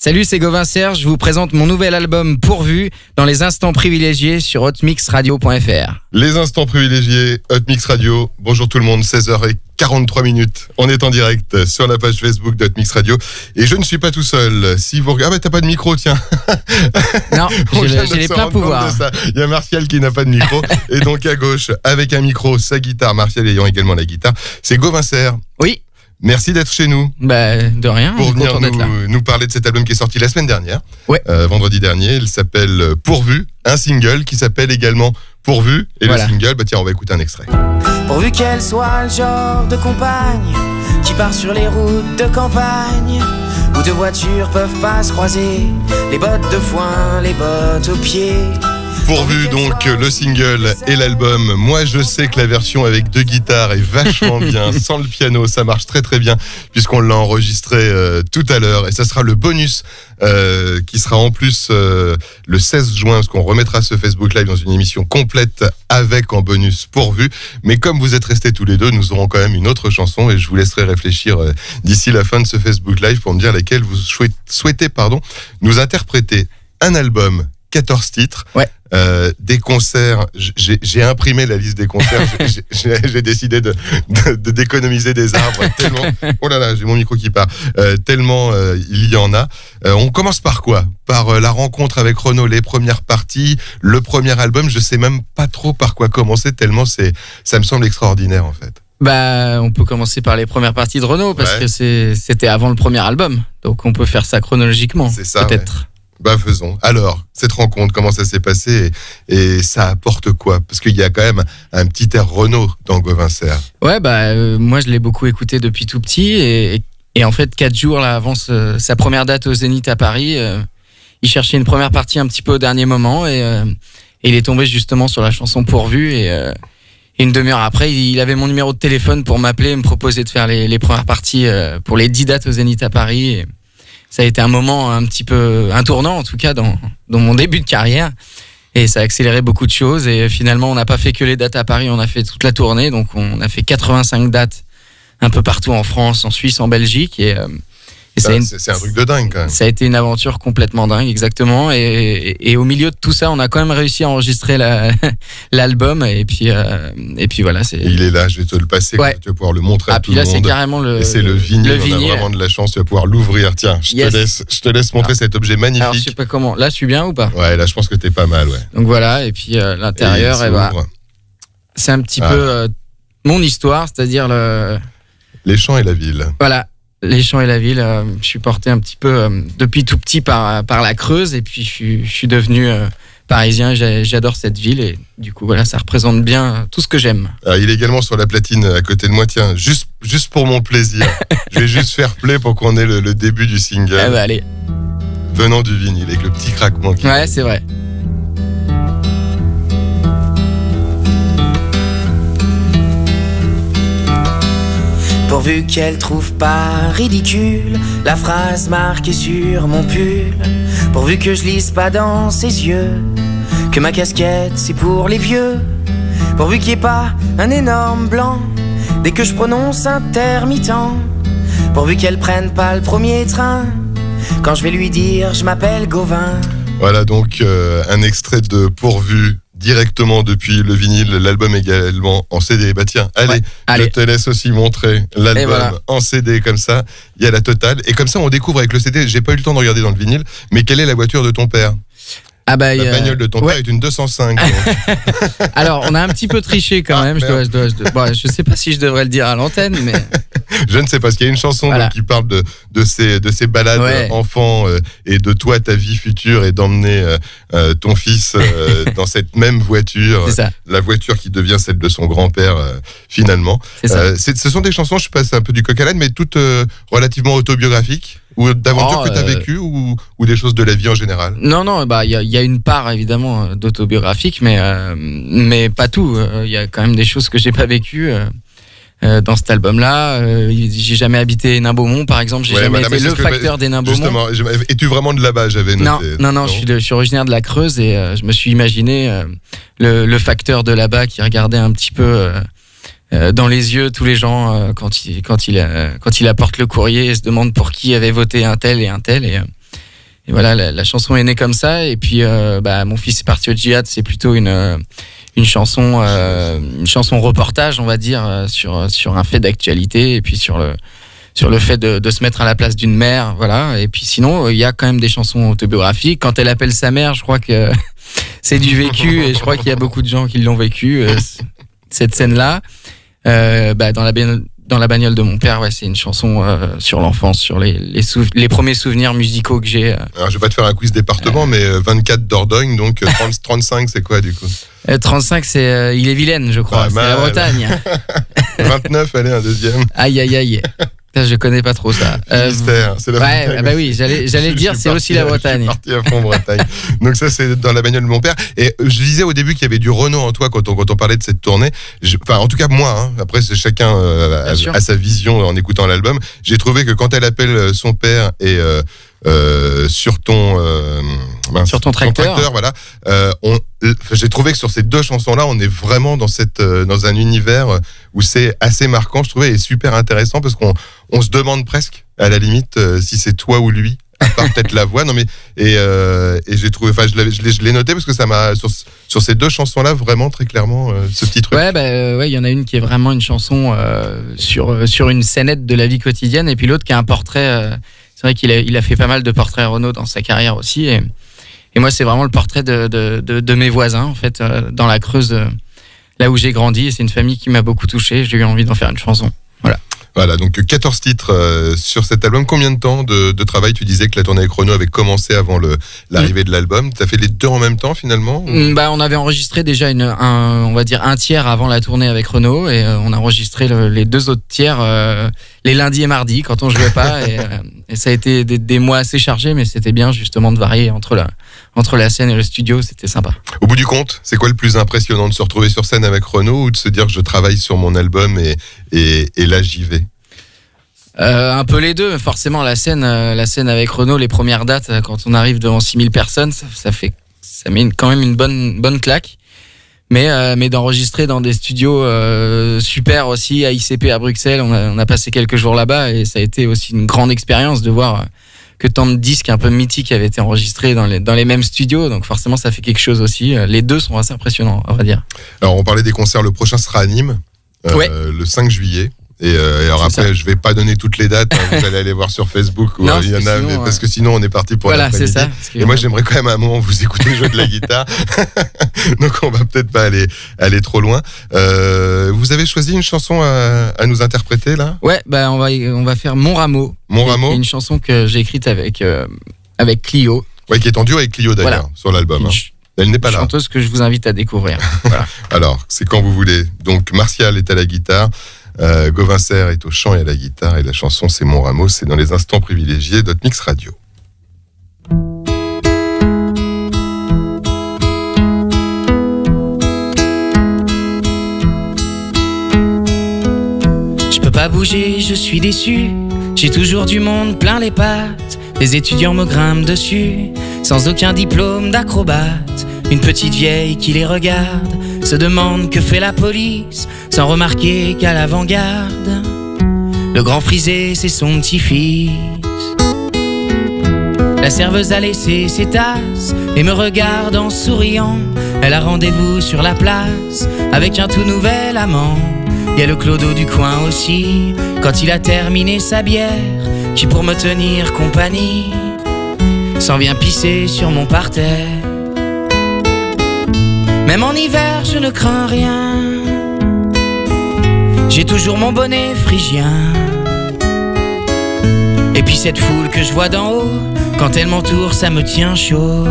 Salut, c'est Gauvin Serge. Je vous présente mon nouvel album Pourvu dans les instants privilégiés sur hotmixradio.fr. Les instants privilégiés, Hotmix Radio. Bonjour tout le monde, 16h43 minutes. On est en direct sur la page Facebook d'Hotmix Radio. Et je ne suis pas tout seul. Si vous regardez, ah bah t'as pas de micro, tiens. Non, On j'ai de les pleins pouvoirs. de. Il y a Martial qui n'a pas de micro. et donc à gauche, avec un micro, sa guitare, Martial ayant également la guitare, c'est Gauvin Serre. Oui, Merci d'être chez nous. bah de rien. pour venir nous, nous parler de cet album qui est sorti la semaine dernière, Ouais. euh, vendredi dernier. Il s'appelle Pourvu, un single qui s'appelle également Pourvu. Et Voilà. le single, bah tiens, on va écouter un extrait. Pourvu qu'elle soit le genre de compagne qui part sur les routes de campagne où deux voitures peuvent pas se croiser, les bottes de foin, les bottes aux pieds. Pourvu donc le single et l'album. Moi je sais que la version avec deux guitares est vachement bien, sans le piano, ça marche très très bien puisqu'on l'a enregistré euh, tout à l'heure et ça sera le bonus euh, qui sera en plus euh, le 16 juin parce qu'on remettra ce Facebook Live dans une émission complète avec en bonus Pourvu. Mais comme vous êtes restés tous les deux, nous aurons quand même une autre chanson et je vous laisserai réfléchir euh, d'ici la fin de ce Facebook Live pour me dire laquelle vous souhait- souhaitez pardon, nous interpréter un album 14 titres, Ouais. euh, des concerts. J'ai imprimé la liste des concerts. J'ai- décidé de, de- de d'économiser des arbres tellement. Oh là là, j'ai mon micro qui part. Euh, tellement euh, il y en a. On commence par quoi? Par la rencontre avec Renaud, les premières parties, le premier album. Je sais même pas trop par quoi commencer tellement c'est ça me semble extraordinaire en fait. Bah, on peut commencer par les premières parties de Renault parce Ouais. que c'était avant le premier album. Donc on peut faire ça chronologiquement. C'est ça, Peut-être. Bah faisons. Alors, cette rencontre, comment ça s'est passé et, ça apporte quoi? Parce qu'il y a quand même un petit air Renault dans Gauvin. Ouais, bah euh, moi je l'ai beaucoup écouté depuis tout petit et, en fait quatre jours là avant sa première date au Zénith à Paris, euh, il cherchait une première partie un petit peu au dernier moment et, euh, il est tombé justement sur la chanson Pourvu et, une demi-heure après il avait mon numéro de téléphone pour m'appeler et me proposer de faire les, premières parties pour les dix dates au Zénith à Paris. Ça a été un moment un petit peu un tournant en tout cas dans, dans mon début de carrière. Et ça a accéléré beaucoup de choses. Et finalement, on n'a pas fait que les dates à Paris, on a fait toute la tournée. Donc, on a fait 85 dates un peu partout en France, en Suisse, en Belgique. Et, euh, une- C'est c'est un truc de dingue quand même. ça a été une aventure complètement dingue, exactement. Et, et, et au milieu de tout ça, on a quand même réussi à enregistrer la- l'album. Et puis, euh, et puis voilà, c'est. Il est là, je vais te le passer, Ouais. tu vas pouvoir le montrer à Ah, tout puis là, le c'est monde. carrément le. C'est le vinyle, le on a vraiment de la chance, tu vas pouvoir l'ouvrir. Tiens, je Yes. te laisse, je te laisse montrer cet objet Alors, je sais magnifique. pas comment. Là, je suis bien ou pas? Ouais, là, je pense que t'es pas mal, ouais. Donc voilà. Et puis, euh, l'intérieur, Et s'ouvre. c'est un petit Ah. peu euh, mon histoire, c'est-à-dire le. Les champs et la ville. Voilà, les champs et la ville. euh, je suis porté un petit peu euh, depuis tout petit par, par la Creuse et puis je suis, je suis devenu euh, parisien. J'adore cette ville et du coup, voilà, ça représente bien tout ce que j'aime. Alors, il est également sur la platine à côté de moi. Tiens, juste, juste pour mon plaisir. je vais juste faire play pour qu'on ait le, le début du single. Ah bah, allez, Venant du vinyle, avec le petit craquement qui ouais, c'est vrai. Pourvu qu'elle trouve pas ridicule la phrase marquée sur mon pull. Pourvu que je lise pas dans ses yeux que ma casquette c'est pour les vieux. Pourvu qu'il n'y ait pas un énorme blanc dès que je prononce intermittent. Pourvu qu'elle prenne pas le premier train quand je vais lui dire je m'appelle Gauvin. Voilà donc euh, un extrait de Pourvu directement depuis le vinyle, l'album également en CD. Bah tiens, allez, Ouais, allez. je te laisse aussi montrer l'album voilà. en CD comme ça. Il y a la totale. Et comme ça, on découvre avec le CD, j'ai pas eu le temps de regarder dans le vinyle, mais quelle est la voiture de ton père? Ah bah, La bagnole de ton ouais. père est une 205. donc. Alors, on a un petit peu triché quand Ah, même. Je, dois, je, dois- je dois- bon, je sais pas si je devrais le dire à l'antenne, mais je ne sais pas, parce qu'il y a une chanson Voilà. donc, qui parle de, de, ces, de ces balades Ouais. euh, enfants euh, et de toi, ta vie future, et d'emmener euh, ton fils euh, dans cette même voiture, ça. la voiture qui devient celle de son grand-père finalement. Ça. Ce sont des chansons, je passe un peu du coq à l'âne, mais toutes relativement autobiographiques ou d'aventures Oh, que tu as vécues ou, ou des choses de la vie en général? Non, non, bah il y a, il y a une part évidemment d'autobiographique, mais mais pas tout. Il y a quand même des choses que j'ai pas vécues euh, dans cet album-là. Euh, j'ai jamais habité Hénin-Beaumont, par exemple. J'ai Ouais, jamais mais été le ce que- facteur d'Hénin-Beaumont. Justement, es-tu vraiment de là-bas J'avais Non, noté. non, non, je suis, de- je suis originaire de la Creuse et euh, je me suis imaginé le, le facteur de là-bas qui regardait un petit peu dans les yeux tous les gens quand il quand il quand il apporte le courrier et se demande pour qui avait voté un tel et un tel et et voilà, la, la chanson est née comme ça. Et puis, bah, mon fils est parti au djihad. C'est plutôt une une chanson, euh, une chanson reportage, on va dire, euh, sur sur un fait d'actualité et puis sur le sur le fait de, de se mettre à la place d'une mère, voilà. Et puis sinon, il y a quand même des chansons autobiographiques. Quand elle appelle sa mère, je crois que c'est du vécu et je crois qu'il y a beaucoup de gens qui l'ont vécu. euh, cette scène-là, euh, bah, dans la bagnole- dans la bagnole de mon père, ouais, c'est une chanson euh, sur l'enfance, sur les les, premiers souvenirs musicaux que j'ai. euh. Alors, je vais pas te faire un quiz département, mais euh, 24 Dordogne, donc euh, 30 35, c'est quoi du coup? Euh, 35, c'est euh, il est vilaine, je crois. Pas c'est la. Bretagne. 29, allez, un deuxième. aïe aïe aïe. Ça, je connais pas trop ça. Euh, c'est la ouais, Bretagne ah bah oui, j'allais le dire, c'est aussi la Bretagne. Je suis parti à fond Bretagne. Donc ça, c'est dans la bagnole de mon père. Et euh, je disais au début qu'il y avait du Renault en toi quand on, quand on parlait de cette tournée. Je- Enfin, en tout cas, moi, hein. après, c'est chacun euh, a, a sa vision en écoutant l'album. J'ai trouvé que quand elle appelle euh, son père et euh, euh, sur ton mince, Sur ton tracteur. voilà. euh, euh, J'ai trouvé que sur ces deux chansons-là, on est vraiment dans cette euh, dans un univers où c'est assez marquant. Je trouvais et super intéressant parce qu'on on se demande presque à la limite si c'est toi ou lui. À part peut-être la voix, non mais et, euh, et j'ai trouvé, enfin je l'ai je l'ai noté parce que ça m'a sur, sur ces deux chansons-là vraiment très clairement euh, ce petit truc. Ouais, bah, euh, ouais, il y en a une qui est vraiment une chanson sur sur une scénette de la vie quotidienne, et puis l'autre qui est un portrait. c'est vrai qu'il a il a fait pas mal de portraits Renault dans sa carrière aussi, et et moi c'est vraiment le portrait de de, de, de mes voisins en fait euh, dans la Creuse, euh, là où j'ai grandi. Et c'est une famille qui m'a beaucoup touché. J'ai eu envie d'en faire une chanson. Voilà, donc 14 titres euh, sur cet album. Combien de temps de, de travail Tu disais que la tournée avec Renault avait commencé avant l'arrivée de l'album? Tu as fait les deux en même temps finalement ou- Mm, Bah, on avait enregistré déjà une, un, on va dire un tiers avant la tournée avec Renault et euh, on a enregistré le- les deux autres tiers euh, les lundis et mardis quand on jouait pas et, euh, et ça a été des, des mois assez chargés mais c'était bien justement de varier entre la entre la scène et le studio c'était sympa. Au bout du compte, c'est quoi le plus impressionnant de se retrouver sur scène avec Renault ou de se dire que je travaille sur mon album et, et, et là j'y vais? Euh, un peu les deux forcément la scène euh, la scène avec Renault les premières dates quand on arrive devant 6000 personnes ça, ça fait ça met une- quand même une bonne bonne claque. Mais, euh, mais d'enregistrer dans des studios euh, super aussi à ICP à Bruxelles, on a, on a passé quelques jours là-bas et ça a été aussi une grande expérience de voir euh, que tant de disques un peu mythiques avaient été enregistrés dans les, dans les mêmes studios. Donc forcément, ça fait quelque chose aussi. Les deux sont assez impressionnants, on va dire. Alors on parlait des concerts, le prochain sera à Nîmes euh, Ouais. le 5 juillet. Et, euh, et alors après, je vais pas donner toutes les dates, hein, vous allez aller voir sur Facebook, où, Non, euh, il y en a, sinon, mais- ouais. parce que sinon on est parti pour voilà, c'est ça. Et moi, j'aimerais quand même à un moment vous écouter jouer de la guitare. Donc, on va peut-être pas aller, aller trop loin. Euh, vous avez choisi une chanson à, à nous interpréter, là? Ouais, bah on va, on va faire Mon Rameau. Mon Rameau Une chanson que j'ai écrite avec, euh, avec Clio, Ouais, qui est en duo avec Clio, d'ailleurs, Voilà. sur l'album. hein. Elle n'est pas là. chanteuse que je vous invite à découvrir. Voilà. Alors, c'est quand vous voulez. Donc, Martial est à la guitare. Euh, Gauvin Serre est au chant et à la guitare. Et la chanson, c'est Mon Rameau. C'est dans les instants privilégiés de notre mix radio. Je peux pas bouger, je suis déçu. J'ai toujours du monde plein les pattes. Les étudiants me grimpent dessus, sans aucun diplôme d'acrobate. Une petite vieille qui les regarde se demande que fait la police, sans remarquer qu'à l'avant-garde, le grand frisé c'est son petit-fils. La serveuse a laissé ses tasses et me regarde en souriant. Elle a rendez-vous sur la place avec un tout nouvel amant. Il y a le clodo du coin aussi, quand il a terminé sa bière, qui pour me tenir compagnie s'en vient pisser sur mon parterre. Même en hiver, je ne crains rien. J'ai toujours mon bonnet phrygien. Et puis cette foule que je vois d'en haut, quand elle m'entoure, ça me tient chaud.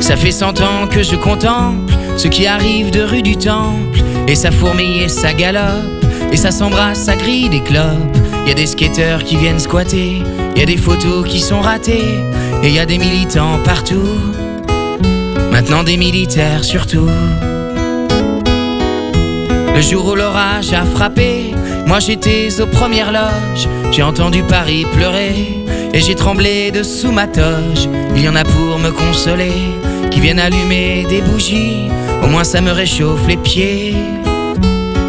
Ça fait cent ans que je contemple ce qui arrive de rue du Temple. Et ça fourmille et ça galope, et ça s'embrasse, ça grille des clopes. Y a des skateurs qui viennent squatter, y a des photos qui sont ratées, et y a des militants partout. Maintenant des militaires surtout. Le jour où l'orage a frappé, moi j'étais aux premières loges. J'ai entendu Paris pleurer et j'ai tremblé dessous ma toge. Il y en a pour me consoler, qui viennent allumer des bougies. Au moins ça me réchauffe les pieds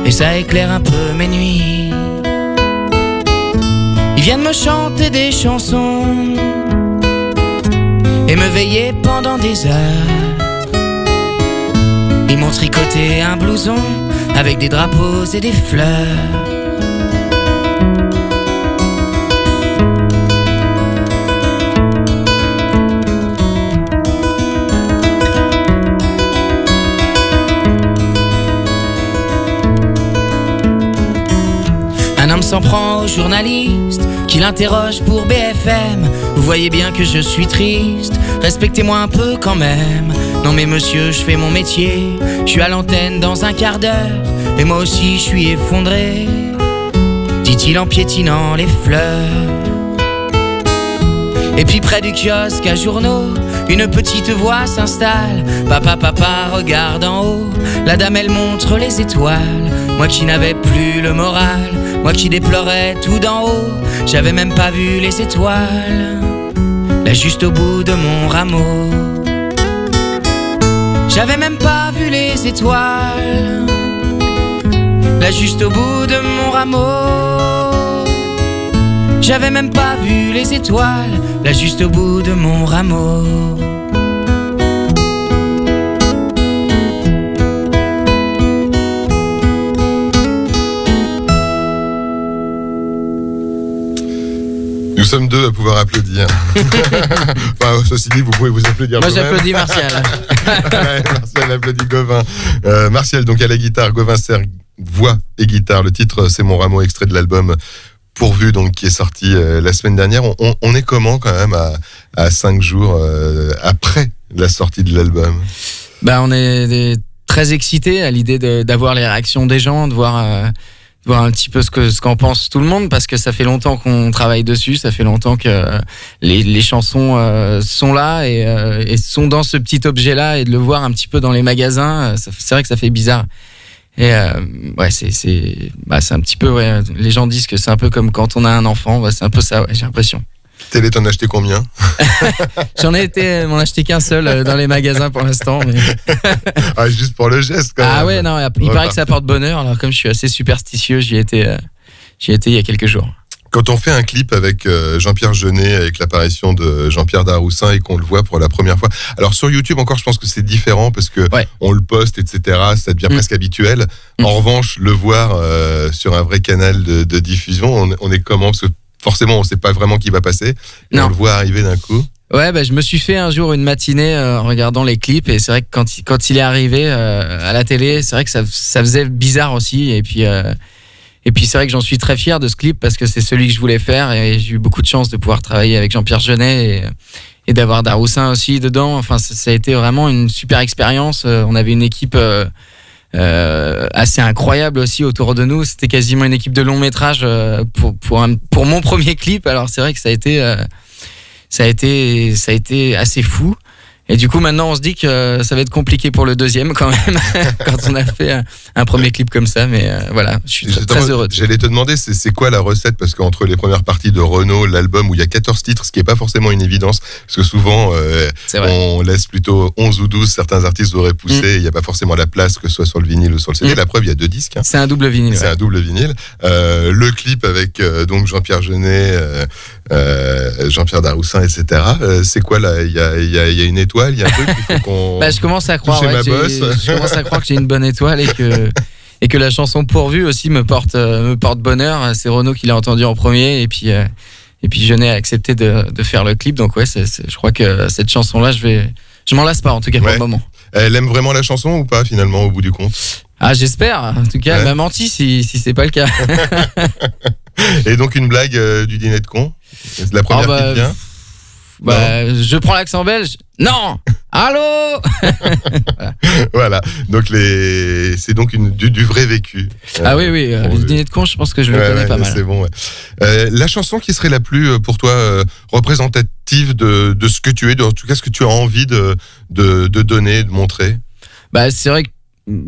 et ça éclaire un peu mes nuits. Ils viennent me chanter des chansons et me veiller pendant des heures. Ils m'ont tricoté un blouson avec des drapeaux et des fleurs. S'en prend au journaliste qui l'interroge pour BFM. Vous voyez bien que je suis triste, respectez-moi un peu quand même. Non mais monsieur, je fais mon métier, je suis à l'antenne dans un quart d'heure, et moi aussi je suis effondré, dit-il en piétinant les fleurs. Et puis près du kiosque à journaux, une petite voix s'installe. Papa, papa, regarde en haut. La dame, elle montre les étoiles. Moi qui n'avais plus le moral, moi qui déplorais tout d'en haut, j'avais même pas vu les étoiles. Là, juste au bout de mon rameau, j'avais même pas vu les étoiles. Là, juste au bout de mon rameau, j'avais même pas vu les étoiles. Là, juste au bout de mon rameau. Sommes deux à pouvoir applaudir. enfin, ceci dit, vous pouvez vous applaudir. Moi, j'applaudis Martial. Ouais, Martial applaudit Gauvin. Euh, Martial, donc à la guitare, Gauvin sert voix et guitare. Le titre, c'est Mon rameau, extrait de l'album Pourvu, donc qui est sorti euh, la semaine dernière. On, on- on est comment quand même à, à cinq jours euh, après la sortie de l'album? Bah, on est des- très excités à l'idée d'avoir les réactions des gens, de voir, euh, voir un petit peu ce que ce qu'en pense tout le monde, parce que ça fait longtemps qu'on travaille dessus, ça fait longtemps que euh, les, les chansons euh, sont là et, euh, et sont dans ce petit objet-là, et de le voir un petit peu dans les magasins, euh, c'est vrai que ça fait bizarre. Et euh, ouais, c'est c'est bah, c'est un petit peu ouais. Les gens disent que c'est un peu comme quand on a un enfant, bah, c'est un peu ça. Ouais, j'ai l'impression. Télé, t'en as acheté combien J'en ai été, m'en acheté qu'un seul euh, dans les magasins pour l'instant. Mais... ah, Juste pour le geste quand Ah même. ouais, non, il paraît que ça porte bonheur. Alors comme je suis assez superstitieux, j'y étais, euh, j'y étais il y a quelques jours. Quand on fait un clip avec euh, Jean-Pierre Jeunet, avec l'apparition de Jean-Pierre Daroussin et qu'on le voit pour la première fois. Alors sur YouTube encore, je pense que c'est différent parce que Ouais. on le poste, etc. Ça devient Mm. presque habituel. Mm. En revanche, le voir euh, sur un vrai canal de, de diffusion, on, on est comment? Parce que forcément, on sait pas vraiment qui va passer. Non. On le voit arriver d'un coup. Ouais, bah, je me suis fait un jour une matinée euh, en regardant les clips et c'est vrai que quand il, quand il est arrivé euh, à la télé, c'est vrai que ça, ça faisait bizarre aussi. Et puis, euh, et puis c'est vrai que j'en suis très fier de ce clip parce que c'est celui que je voulais faire et j'ai eu beaucoup de chance de pouvoir travailler avec Jean-Pierre Jeunet et, et d'avoir Daroussin aussi dedans. Enfin, ça, ça a été vraiment une super expérience. On avait une équipe euh, assez incroyable aussi autour de nous. C'était quasiment une équipe de long métrage euh, pour pour, pour mon premier clip. Alors c'est vrai que ça a été euh, ça a été ça a été assez fou. Et du coup maintenant on se dit que ça va être compliqué pour le deuxième quand même quand on a fait un, un premier clip comme ça. Mais euh, voilà, je suis très, très heureux. J'allais te demander, c'est quoi la recette? Parce qu'entre les premières parties de Renault, l'album où il y a 14 titres, ce qui est pas forcément une évidence, parce que souvent euh, on laisse plutôt 11 ou 12, certains artistes auraient poussé, il n'y a pas forcément la place, que ce soit sur le vinyle ou sur le CD. Mm. La preuve, il y a deux disques. hein. C'est un double vinyle. C'est ouais. un double vinyle. Euh, le clip avec euh, donc Jean-Pierre Jeunet, euh, Jean-Pierre Daroussin, etc. Euh, c'est quoi là Il y a, il y, a, il y a une étoile, il y a un truc qu'il faut qu'on. Bah, je commence à croire. Ouais, je commence à croire que j'ai une bonne étoile et que et que la chanson pourvue aussi me porte euh, me porte bonheur. C'est Renaud qui l'a entendu en premier et puis euh, et puis Jeunet a accepté de, de faire le clip. Donc ouais, je crois que cette chanson là, je vais je m'en lasse pas en tout cas pour le moment. Elle aime vraiment la chanson ou pas finalement au bout du compte? Ah j'espère. En tout cas, Ouais. elle m'a menti si si c'est pas le cas. Et donc une blague euh, du dîner de con? C'est la première Ah bah, qui te vient Bah, je prends l'accent belge. Non. Allô. Voilà. Donc les, c'est donc une, du, du vrai vécu. Ah oui oui. euh, pour le dîner de con, je pense que je le Ouais, connais ouais, pas mal. C'est bon. ouais. Euh, la chanson qui serait la plus euh, pour toi euh, représentative de, de ce que tu es, de, en tout cas ce que tu as envie de, de, de donner, de montrer? Bah, c'est vrai que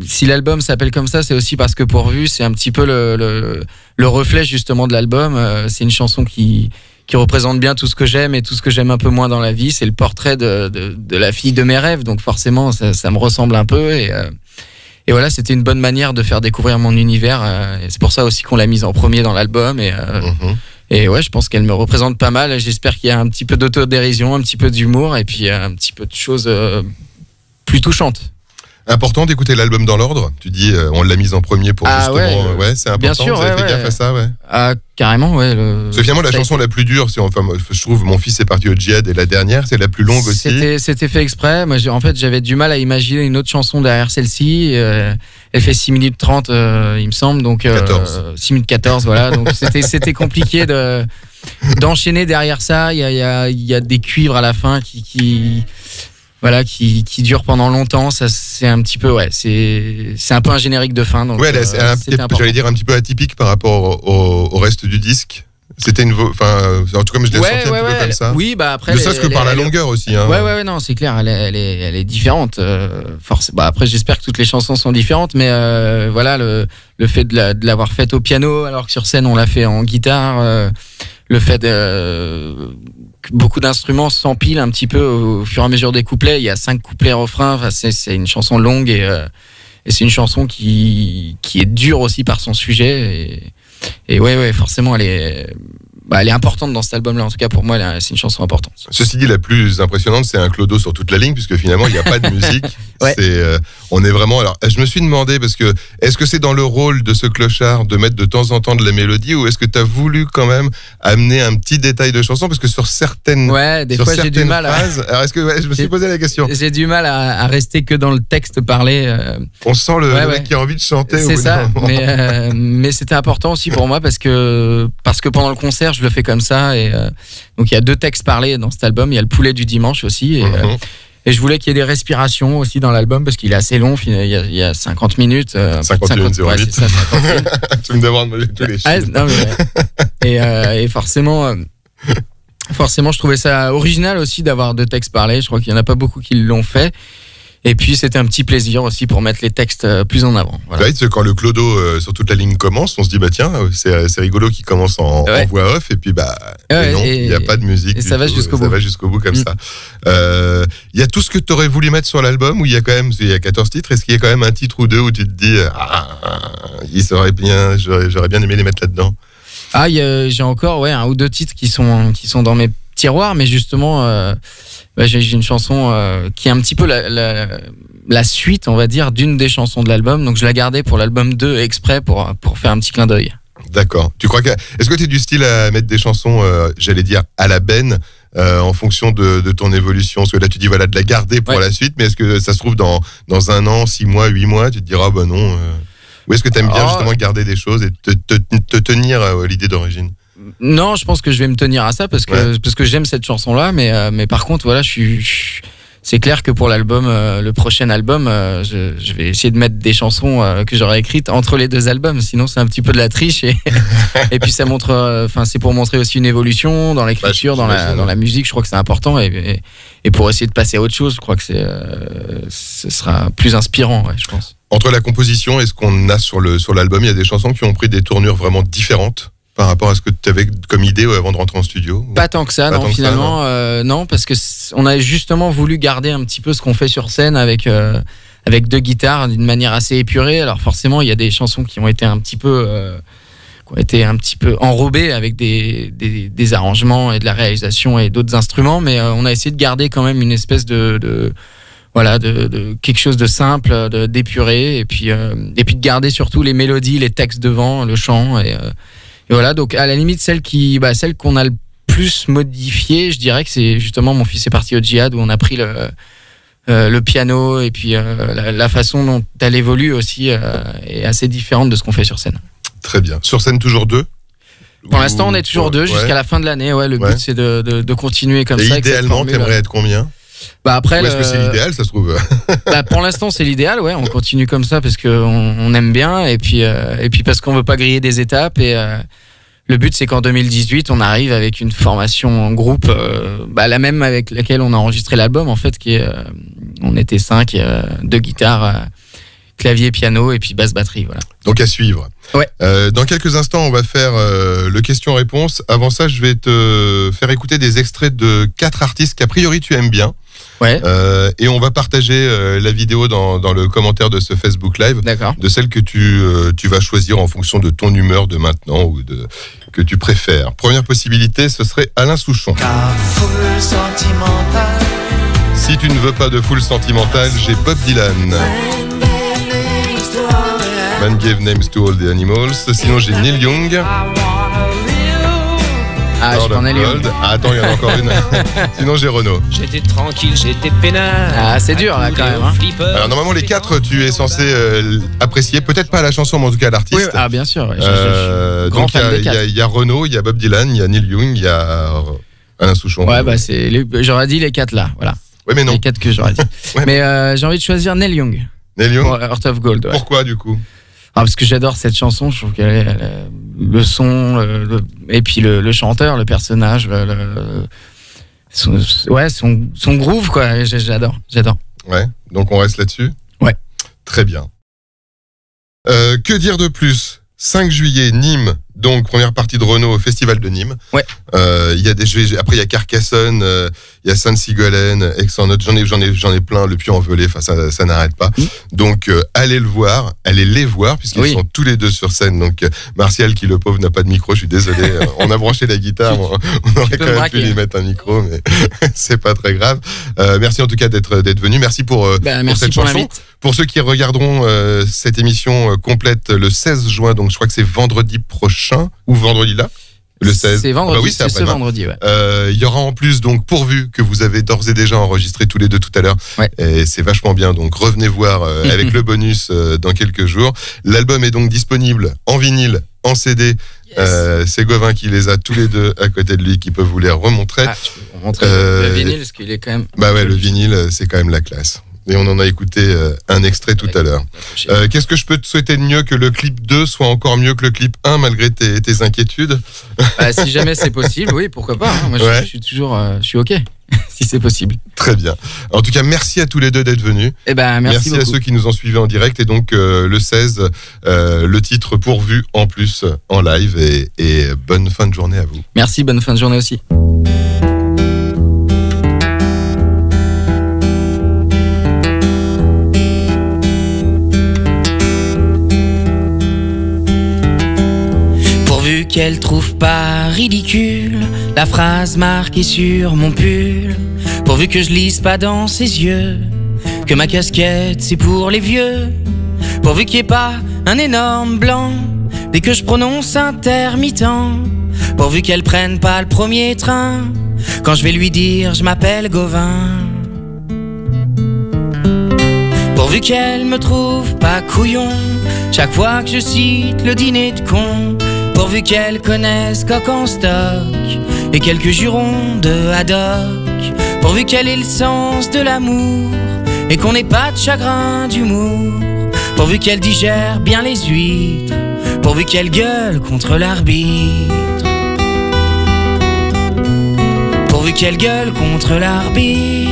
si l'album s'appelle comme ça, c'est aussi parce que pourvu, c'est un petit peu le, le, le reflet justement de l'album. Euh, c'est une chanson qui, qui représente bien tout ce que j'aime et tout ce que j'aime un peu moins dans la vie. C'est le portrait de, de, de la fille de mes rêves, donc forcément, ça, ça me ressemble un peu. Et, euh, et voilà, c'était une bonne manière de faire découvrir mon univers. euh, et c'est pour ça aussi qu'on l'a mise en premier dans l'album. Et, euh, Mhm. Et ouais, je pense qu'elle me représente pas mal. J'espère qu'il y a un petit peu d'autodérision, un petit peu d'humour et puis un petit peu de choses euh, plus touchantes. Important d'écouter l'album dans l'ordre. Tu dis, euh, on l'a mise en premier pour Ah justement. ouais, Ouais, c'est important. bien sûr, Vous avez ouais, fait gaffe à ça, ouais. Ah, carrément, ouais. Le... Parce que finalement, la chanson la plus dure, c'est enfin, je trouve, mon fils est parti au djihad et la dernière, c'est la plus longue aussi. C'était, fait exprès. Moi, en fait, j'avais du mal à imaginer une autre chanson derrière celle-ci. Euh, elle fait 6 minutes 30, euh, il me semble. Donc, euh, 14. 6 minutes 14, voilà. Donc, c'était, compliqué de, d'enchaîner derrière ça. Il y a, y, a, il y a des cuivres à la fin qui, qui, voilà, qui, qui durent pendant longtemps. Ça, c'est un petit peu, ouais, c'est, c'est un peu un générique de fin. Donc, ouais, euh, un j'allais dire un petit peu atypique par rapport au, au reste du disque. C'était une, enfin, euh, en tout cas, je l'ai Ouais, un ouais, petit peu comme ça. Oui, bah après. ne serait-ce que par la longueur aussi. Hein. Ouais, ouais, ouais, non, c'est clair, elle est, elle est, elle est différente. Euh, force, bah après, j'espère que toutes les chansons sont différentes, mais euh, voilà, le, le fait de la- de l'avoir faite au piano, alors que sur scène, on l'a fait en guitare, euh, le fait de, beaucoup d'instruments s'empilent un petit peu au, fur et à mesure des couplets. Il y a cinq couplets refrains, enfin, c'est, c'est une chanson longue et, euh, et c'est une chanson qui, qui est dure aussi par son sujet. Et, et ouais, ouais, forcément, elle est, bah, elle est importante dans cet album-là. En tout cas, pour moi, c'est une chanson importante. Ceci dit, la plus impressionnante, c'est un clodo sur toute la ligne, puisque finalement, il n'y a pas de musique. Ouais. C'est, euh, on est vraiment. Alors, je me suis demandé parce que est-ce que c'est dans le rôle de ce clochard de mettre de temps en temps de la mélodie, ou est-ce que tu as voulu quand même amener un petit détail de chanson, parce que sur certaines, Ouais, des sur fois, j'ai du certaines mal à. phrases, alors est-ce que ouais, je me suis posé la question. J'ai du mal à, à rester que dans le texte parlé. euh, On sent le, Ouais, le mec qui a envie de chanter. c'est ça. Mais, euh, mais c'était important aussi pour moi parce que, parce que pendant le concert, je le fais comme ça. Et, euh, donc il y a deux textes parlés dans cet album. Il y a le poulet du dimanche aussi. Et, Mhm. Et je voulais qu'il y ait des respirations aussi dans l'album parce qu'il est assez long. Il y a, il y a 50 minutes. euh, 51, 50, ouais, ça, 51. tu me demandes tous les Ah, chiffres. non, mais ouais. et, euh, et forcément, euh, forcément, je trouvais ça original aussi d'avoir deux textes parlés. Je crois qu'il y en a pas beaucoup qui l'ont fait. Et puis c'était un petit plaisir aussi pour mettre les textes euh, plus en avant. Voilà. Que quand le clodo euh, sur toute la ligne commence, on se dit bah tiens, euh, c'est rigolo qui commence en, Ouais. en voix off et puis bah Ouais, non, il n'y a pas de musique. et ça va jusqu'au Ça bout. va jusqu'au bout comme Mm. ça. Euh, Il y a tout ce que tu aurais voulu mettre sur l'album où il y a quand même, il y a 14 titres. Est-ce qu'il y a quand même un titre ou deux où tu te dis ah, il serait bien, j'aurais bien aimé les mettre là-dedans? Ah, j'ai encore ouais un ou deux titres qui sont qui sont dans mes tiroirs, mais justement, euh, bah, j'ai une chanson euh, qui est un petit peu la, la, la suite, on va dire, d'une des chansons de l'album. Donc je la gardais pour l'album 2 exprès pour pour faire un petit clin d'œil. D'accord. Tu crois que est-ce que tu es du style à mettre des chansons, euh, j'allais dire à la benne, euh, en fonction de, de ton évolution? Parce que là, tu dis voilà de la garder pour Ouais. la suite, mais est-ce que ça se trouve dans dans un an, six mois, huit mois, tu te diras bah non. euh, Ou est-ce que tu aimes bien Oh. justement garder des choses et te, te, te tenir à l'idée d'origine? Non, je pense que je vais me tenir à ça parce que parce que j'aime cette chanson là, mais euh, mais par contre voilà, je suis c'est clair que pour l'album, euh, le prochain album, euh, je, je vais essayer de mettre des chansons euh, que j'aurais écrites entre les deux albums. Sinon, c'est un petit peu de la triche et, et puis ça montre, enfin, c'est pour montrer aussi une évolution dans l'écriture, dans la, dans la musique. Je crois que c'est important et, et, et pour essayer de passer à autre chose, je crois que c'est, ce sera plus inspirant, ouais, je pense. Entre la composition et ce qu'on a sur le sur l'album, il y a des chansons qui ont pris des tournures vraiment différentes par rapport à ce que tu avais comme idée avant de rentrer en studio. Pas tant que ça, Pas non, ça, finalement, euh, non, parce que on a justement voulu garder un petit peu ce qu'on fait sur scène avec euh, avec deux guitares d'une manière assez épurée. Alors forcément, il y a des chansons qui ont été un petit peu euh, qui ont été un petit peu enrobées avec des, des, des arrangements et de la réalisation et d'autres instruments, mais on a essayé de garder quand même une espèce de, de voilà de, de quelque chose de simple, d'épuré et puis euh, et puis de garder surtout les mélodies, les textes devant, le chant et, euh, et voilà. Donc à la limite celle qui bah, celle qu'on a le plus modifié, je dirais que c'est justement mon fils est parti au djihad où on a pris le euh, le piano et puis euh, la, la façon dont elle évolue aussi euh, est assez différente de ce qu'on fait sur scène. Très bien. Sur scène toujours deux? Pour l'instant, on est toujours deux Ouais. jusqu'à la fin de l'année. Ouais, le Ouais. but c'est de, de, de continuer comme Et ça. idéalement, formule. t'aimerais être combien? Bah après, est-ce que c'est l'idéal, ça se trouve bah, pour l'instant, c'est l'idéal. Ouais, on continue comme ça parce qu'on on aime bien et puis euh, et puis parce qu'on veut pas griller des étapes et euh, le but c'est qu'en 2018 on arrive avec une formation en groupe, euh, bah, la même avec laquelle on a enregistré l'album en fait, qui est euh, on était cinq, euh, deux guitares, euh, clavier, piano et puis basse batterie. Voilà. Donc à suivre. Ouais. Euh, dans quelques instants, on va faire euh, le question-réponse. Avant ça, je vais te faire écouter des extraits de quatre artistes qu'a priori tu aimes bien. Ouais. Euh, et on va partager euh, la vidéo dans, dans le commentaire de ce Facebook Live D'accord. de celle que tu, euh, tu vas choisir en fonction de ton humeur de maintenant ou de que tu préfères. Première possibilité, ce serait Alain Souchon. Si tu ne veux pas de foule sentimentale, j'ai Bob Dylan. Man gave names to all the animals. Sinon, j'ai Neil Young. Ah, je Nelly. Gold. Ah, attends, il y en a encore une. Sinon, j'ai Renault. J'étais tranquille, j'étais peinard. Ah, c'est dur, là, quand même, hein. Alors, normalement, les quatre, tu es censé euh, apprécier. Peut-être pas la chanson, mais en tout cas Oui, l'artiste. ah, bien sûr. ouais, je- je- Euh, grand donc, il y, fan a- des il y a- quatre. il y a Renault, il y a Bob Dylan, il y a Neil Young, il y a euh, Alain Souchon. Ouais, bah, c'est. les- J'aurais dit les quatre là, voilà. Ouais, mais non. Les quatre que j'aurais dit. Ouais. Mais euh, j'ai envie de choisir Neil Young Neil Young, pour Heart of Gold. ouais. pourquoi du coup? Ah, parce que j'adore cette chanson, je trouve qu'elle est, elle est- le son, le- le- et puis le, le chanteur, le personnage, son, ouais, son, son groove, quoi. J'adore, j'adore. Ouais, donc on reste là-dessus? Ouais. Très bien. Euh, que dire de plus? 5 juillet, Nîmes, donc première partie de Renault au Festival de Nîmes. Ouais. Euh, Il y a des, après il y a Carcassonne, euh, il y a Sainte-Sigolène, Aix-en-Othe, j'en ai, j'en ai, j'en ai plein, le Puy-en-Velay, enfin ça, ça n'arrête pas. Mm. Donc euh, allez le voir, allez les voir puisqu'ils Oui. sont tous les deux sur scène. Donc Martial qui le pauvre n'a pas de micro, je suis désolé, on a branché la guitare, on, on aurait quand me même braquer. pu lui mettre un micro, mais c'est pas très grave. Merci en tout cas d'être d'être venu, merci pour, pour merci cette pour chanson. Pour ceux qui regarderont euh, cette émission euh, complète le 16 juin, donc je crois que c'est vendredi prochain ou vendredi là, le 16. C'est vendredi, Ah bah oui, c'est ce vendredi, ouais. Euh, Il y aura en plus donc pourvu que vous avez d'ores et déjà enregistré tous les deux tout à l'heure. Ouais. Et c'est vachement bien. Donc revenez voir euh, avec le bonus euh, dans quelques jours. L'album est donc disponible en vinyle, en CD. Euh, c'est Gauvin qui les a tous les deux à côté de lui, qui peut vous les remontrer. Ah, je peux vous montrer le vinyle, parce qu'il est quand même. Bah ouais, le vinyle, c'est quand même la classe. Et on en a écouté euh, un extrait tout à l'heure. Euh, Qu'est-ce que je peux te souhaiter de mieux que le clip 2 soit encore mieux que le clip 1 malgré tes, tes inquiétudes? Bah, si jamais c'est possible, oui, pourquoi pas. hein. Moi, je, Ouais. je suis toujours, euh, je suis ok, si c'est possible. Très bien. En tout cas, merci à tous les deux d'être venus. Eh ben, merci, à ceux qui nous ont suivis en direct. Et donc, euh, le 16, euh, le titre pourvu en plus en live. Et, et bonne fin de journée à vous. Merci, bonne fin de journée aussi. Qu'elle trouve pas ridicule la phrase marquée sur mon pull. Pourvu que je lise pas dans ses yeux que ma casquette c'est pour les vieux. Pourvu qu'il n'y ait pas un énorme blanc dès que je prononce intermittent. Pourvu qu'elle prenne pas le premier train quand je vais lui dire je m'appelle Gauvin. Pourvu qu'elle me trouve pas couillon chaque fois que je cite le dîner de con. Pourvu qu'elle connaisse coq en stock et quelques jurons de haddock. Pourvu qu'elle ait le sens de l'amour et qu'on n'ait pas de chagrin d'humour. Pourvu qu'elle digère bien les huîtres. Pourvu qu'elle gueule contre l'arbitre. Pourvu qu'elle gueule contre l'arbitre.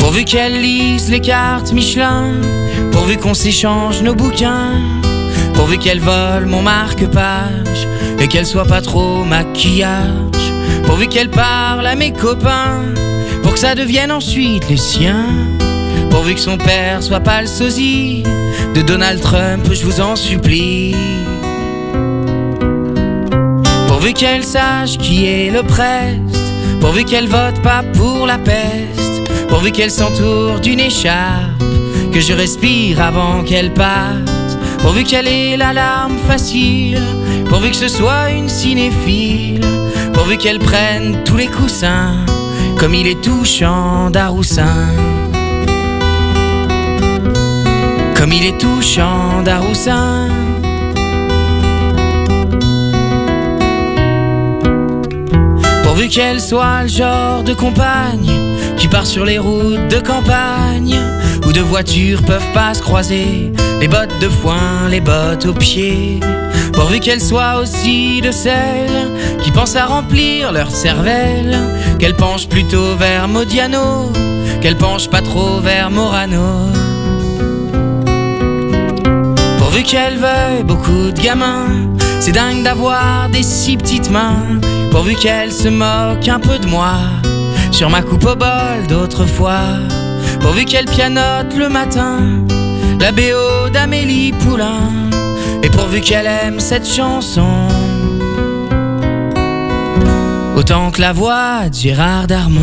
Pourvu qu'elle lise les cartes Michelin, pourvu qu'on s'échange nos bouquins, pourvu qu'elle vole mon marque-page et qu'elle soit pas trop maquillage, pourvu qu'elle parle à mes copains, pour que ça devienne ensuite les siens, pourvu que son père soit pas le sosie de Donald Trump, je vous en supplie. Pourvu qu'elle sache qui est le preste, pourvu qu'elle vote pas pour la peste, pourvu qu'elle s'entoure d'une écharpe, que je respire avant qu'elle parte, pourvu qu'elle ait la larme facile, pourvu que ce soit une cinéphile, pourvu qu'elle prenne tous les coussins, comme il est touchant d'Aroussin. Comme il est touchant d'Aroussin. Pourvu qu'elle soit le genre de compagne qui part sur les routes de campagne deux voitures peuvent pas se croiser, les bottes de foin, les bottes aux pieds. Pourvu qu'elle soit aussi de celles qui pensent à remplir leur cervelle, qu'elle penche plutôt vers Modiano, qu'elle penche pas trop vers Morano. Pourvu qu'elle veuille beaucoup de gamins, c'est dingue d'avoir des si petites mains. Pourvu qu'elle se moque un peu de moi Sur ma coupe au bol d'autrefois Pourvu qu'elle pianote le matin La BO d'Amélie Poulain. Et pourvu qu'elle aime cette chanson Autant que la voix de Gérard Darmon